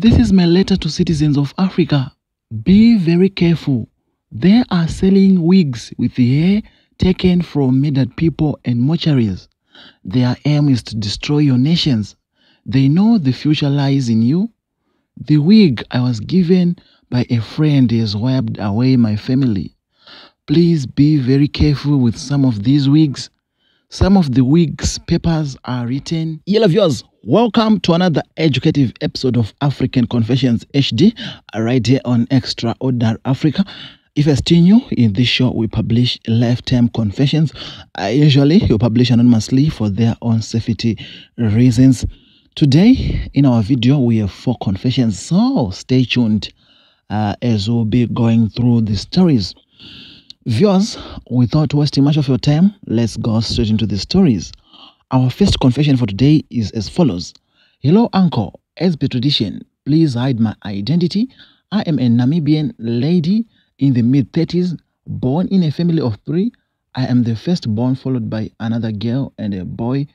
This is my letter to citizens of Africa. Be very careful. They are selling wigs with hair taken from murdered people and mortuaries. Their aim is to destroy your nations. They know the future lies in you. The wig I was given by a friend has wiped away my family. Please be very careful with some of these wigs. Some of the week's papers are written. Yellow viewers, welcome to another educative episode of African Confessions HD, right here on Extraordinary Africa. If you're still new in this show, we publish lifetime confessions. I usually you publish anonymously for their own safety reasons. Today, in our video, we have four confessions, so stay tuned uh, as we'll be going through the stories. Viewers, without wasting much of your time, let's go straight into the stories. Our first confession for today is as follows Hello, Uncle. As per tradition, please hide my identity. I am a Namibian lady in the mid 30s, born in a family of three. I am the firstborn followed by another girl and a boy.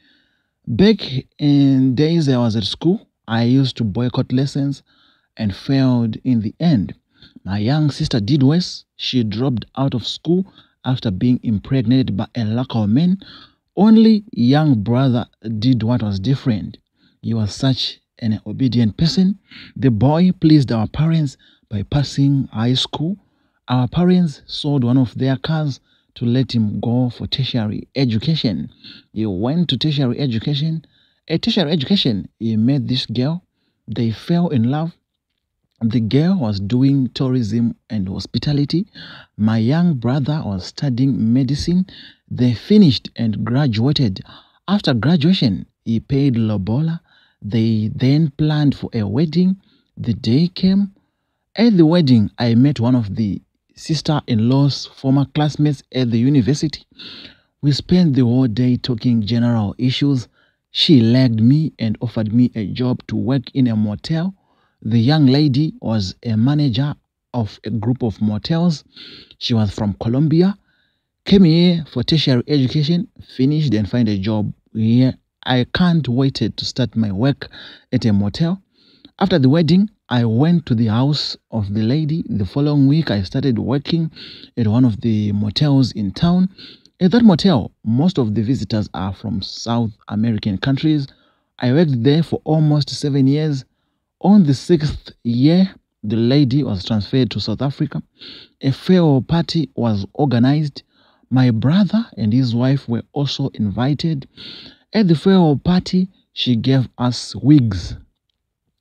Back in days I was at school, I used to boycott lessons and failed in the end. My young sister did worse. She dropped out of school after being impregnated by a local man. Only young brother did what was different. He was such an obedient person. The boy pleased our parents by passing high school our parents sold one of their cars to let him go for tertiary education. He went to tertiary education. At tertiary education, he met this girl. They fell in love. The girl was doing tourism and hospitality. My young brother was studying medicine. They finished and graduated. After graduation, he paid lobola. They then planned for a wedding. The day came. At the wedding, I met one of the sister-in-law's former classmates at the university. We spent the whole day talking general issues. She lagged me and offered me a job to work in a motel. The young lady was a manager of a group of motels. She was from Colombia, came here for tertiary education, finished and find a job here. I can't wait to start my work at a motel. After the wedding, I went to the house of the lady. The following week, I started working at one of the motels in town. At that motel, most of the visitors are from South American countries. I worked there for almost seven years. On the sixth year, the lady was transferred to South Africa. A farewell party was organized. My brother and his wife were also invited. At the farewell party, she gave us wigs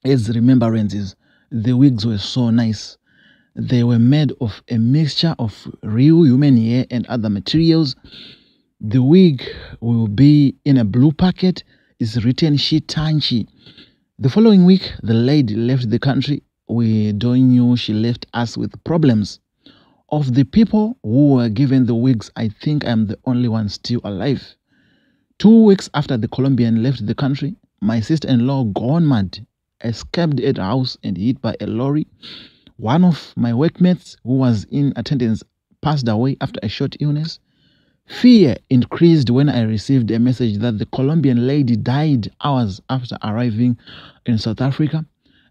as remembrances. The wigs were so nice. They were made of a mixture of real human hair and other materials. The wig will be in a blue packet. It's written Shitanchi. The following week, the lady left the country. We don't know she left us with problems. Of the people who were given the wigs, I think I'm the only one still alive. Two weeks after the Colombian left the country, my sister in law gone mad escaped at house and hit by a lorry. One of my workmates who was in attendance passed away after a short illness. Fear increased when I received a message that the Colombian lady died hours after arriving in South Africa.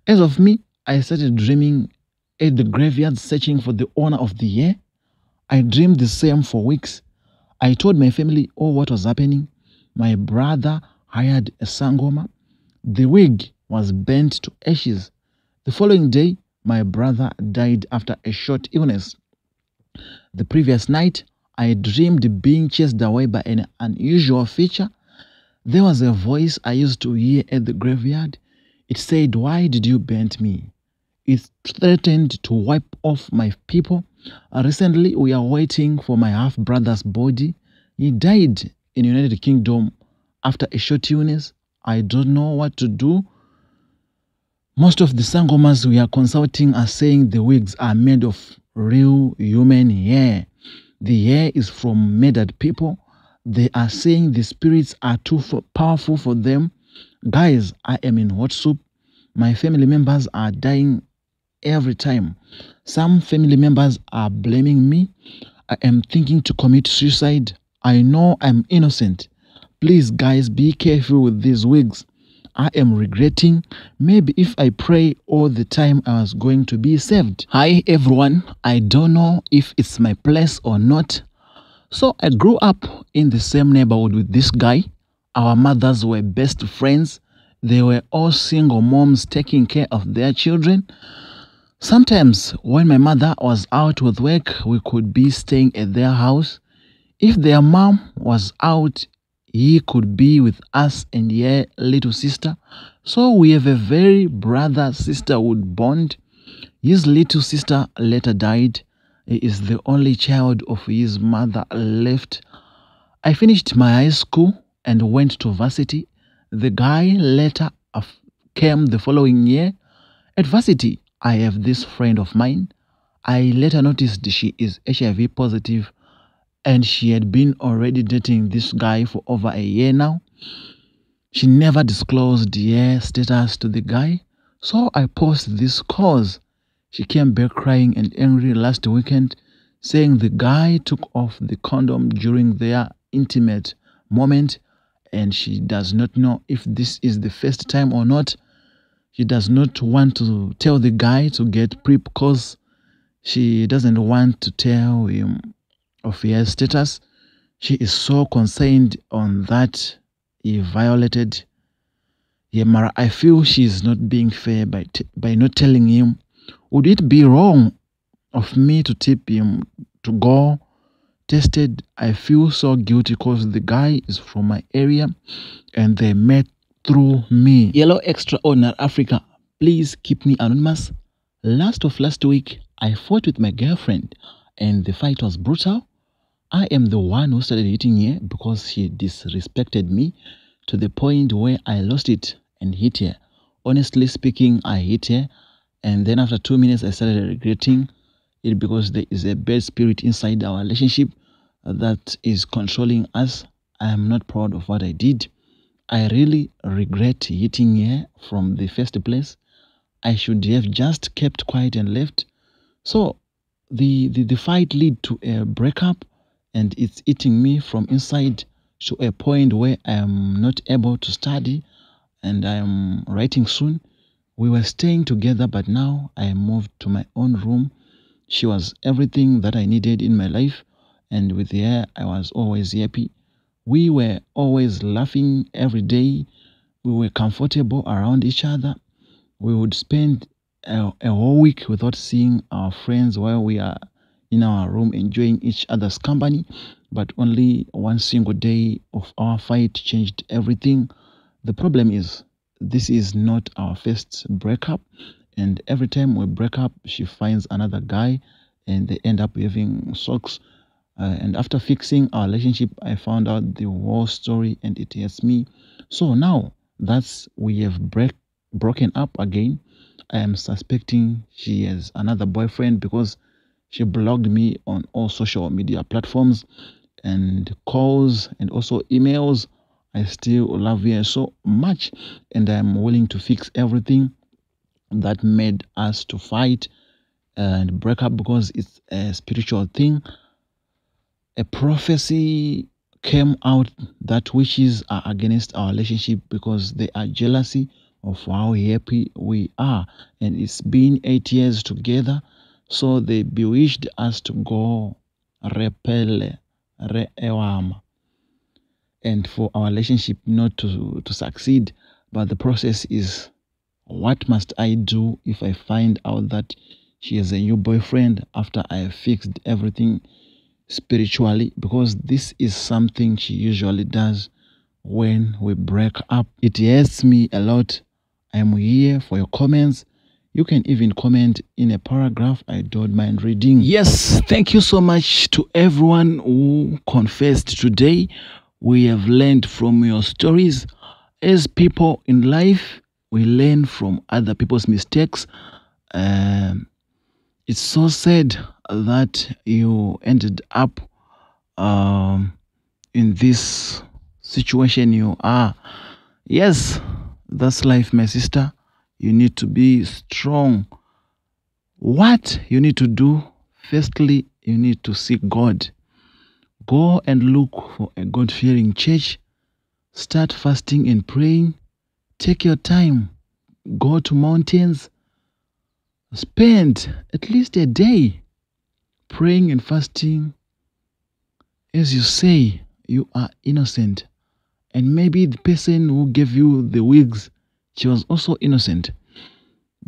As of me, I started dreaming at the graveyard searching for the owner of the year. I dreamed the same for weeks. I told my family all what was happening. My brother hired a sangoma. The wig was burnt to ashes. The following day, my brother died after a short illness. The previous night, I dreamed being chased away by an unusual feature. There was a voice I used to hear at the graveyard. It said, Why did you burn me? It threatened to wipe off my people. Recently, we are waiting for my half brother's body. He died in United Kingdom after a short illness. I don't know what to do. Most of the sangomas we are consulting are saying the wigs are made of real human hair. The air is from murdered people. They are saying the spirits are too powerful for them. Guys, I am in hot soup. My family members are dying every time. Some family members are blaming me. I am thinking to commit suicide. I know I'm innocent. Please, guys, be careful with these wigs. I am regretting. Maybe if I pray all the time, I was going to be saved. Hi, everyone. I don't know if it's my place or not. So I grew up in the same neighborhood with this guy. Our mothers were best friends. They were all single moms taking care of their children. Sometimes, when my mother was out with work, we could be staying at their house. If their mom was out, he could be with us and their little sister. So we have a very brother sisterhood bond. His little sister later died. He is the only child of his mother left. I finished my high school and went to varsity. The guy later came the following year. At varsity, I have this friend of mine. I later noticed she is HIV positive and she had been already dating this guy for over a year now. She never disclosed her status to the guy, so I posted this cause. She came back crying and angry last weekend, saying the guy took off the condom during their intimate moment and she does not know if this is the first time or not. She does not want to tell the guy to get PrEP because she doesn't want to tell him of her status. She is so concerned on that he violated Yemara. I feel she is not being fair by, by not telling him. Would it be wrong of me to tip him to go tested? I feel so guilty because the guy is from my area and they met through me. Yellow Extraordinary Africa, please keep me anonymous. Last of last week, I fought with my girlfriend and the fight was brutal. I am the one who started hitting her because she disrespected me to the point where I lost it and hit her. Honestly speaking, I hit her and then after two minutes I started regretting it because there is a bad spirit inside our relationship that is controlling us. I am not proud of what I did. I really regret hitting her from the first place. I should have just kept quiet and left. So the, the, the fight led to a breakup and it's eating me from inside to a point where I am not able to study and I am writing soon. We were staying together, but now I moved to my own room. She was everything that I needed in my life, and with her, I was always happy. We were always laughing every day. We were comfortable around each other. We would spend a, a whole week without seeing our friends while we are in our room enjoying each other's company. But only one single day of our fight changed everything. The problem is this is not our first breakup and every time we break up she finds another guy and they end up having sex uh, and after fixing our relationship i found out the whole story and it hurts me so now that's we have break broken up again i am suspecting she has another boyfriend because she blocked me on all social media platforms and calls and also emails I still love her so much and I'm willing to fix everything that made us to fight and break up because it's a spiritual thing. A prophecy came out that witches are against our relationship because they are jealousy of how happy we are and it's been eight years together so they bewitched us to go repel re ewama and for our relationship not to, to succeed. But the process is what must I do if I find out that she has a new boyfriend after I have fixed everything spiritually? Because this is something she usually does when we break up. It hurts me a lot. I'm here for your comments. You can even comment in a paragraph. I don't mind reading. Yes, thank you so much to everyone who confessed today we have learned from your stories. As people in life, we learn from other people's mistakes. Um, it's so sad that you ended up um, in this situation you are. Yes, that's life, my sister. You need to be strong. What you need to do, firstly, you need to seek God. Go and look for a God fearing church. Start fasting and praying. Take your time. Go to mountains. Spend at least a day praying and fasting as you say you are innocent. And maybe the person who gave you the wigs, she was also innocent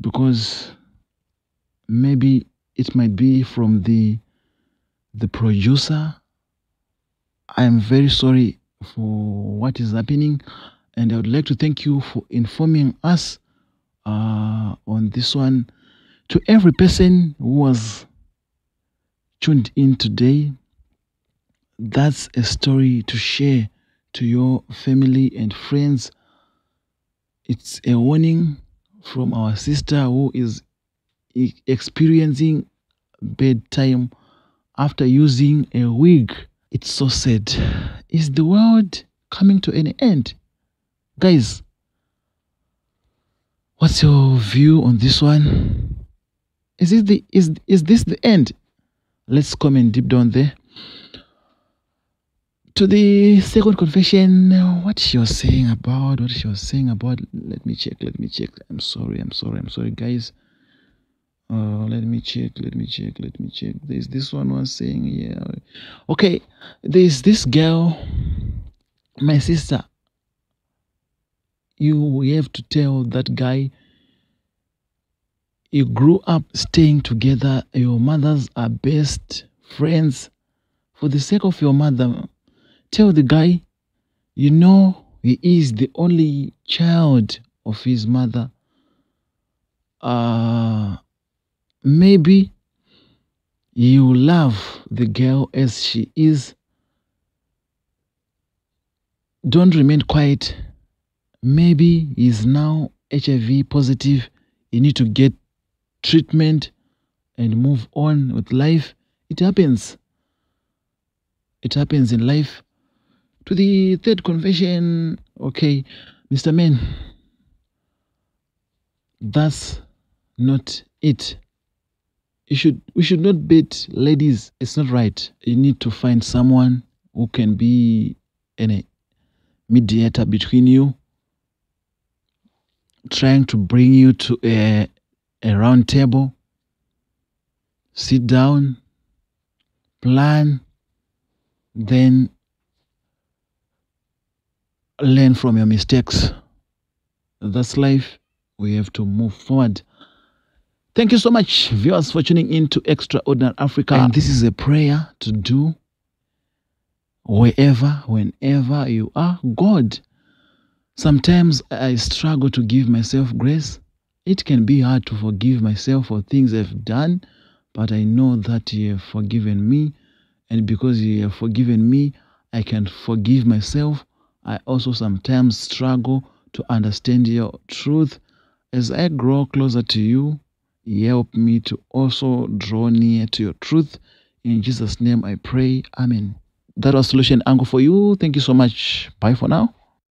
because maybe it might be from the the producer. I am very sorry for what is happening, and I would like to thank you for informing us uh, on this one. To every person who was tuned in today, that's a story to share to your family and friends. It's a warning from our sister who is experiencing bad time after using a wig. It's so sad. Is the world coming to an end? Guys, what's your view on this one? Is it the is is this the end? Let's comment deep down there. To the second confession, what she was saying about what she was saying about let me check, let me check. I'm sorry, I'm sorry, I'm sorry, guys. Uh, let me check, let me check, let me check. There's this one was saying, yeah. Okay, there's this girl, my sister. You have to tell that guy you grew up staying together, your mothers are best friends. For the sake of your mother, tell the guy, you know, he is the only child of his mother. Uh, maybe you love the girl as she is. Don't remain quiet. Maybe he's now HIV positive. You need to get treatment and move on with life. It happens. It happens in life. To the third confession, okay, Mr. Man, that's not it. You should we should not beat ladies. It's not right. You need to find someone who can be a mediator between you, trying to bring you to a a round table, sit down, plan, then learn from your mistakes. That's life. We have to move forward. Thank you so much, viewers, for tuning in to Extraordinary Africa. And this is a prayer to do wherever, whenever you are. God, sometimes I struggle to give myself grace. It can be hard to forgive myself for things I've done, but I know that you have forgiven me. And because you have forgiven me, I can forgive myself. I also sometimes struggle to understand your truth. As I grow closer to you, help me to also draw near to your truth. In Jesus' name I pray. Amen. That was Solution Angle for you. Thank you so much. Bye for now.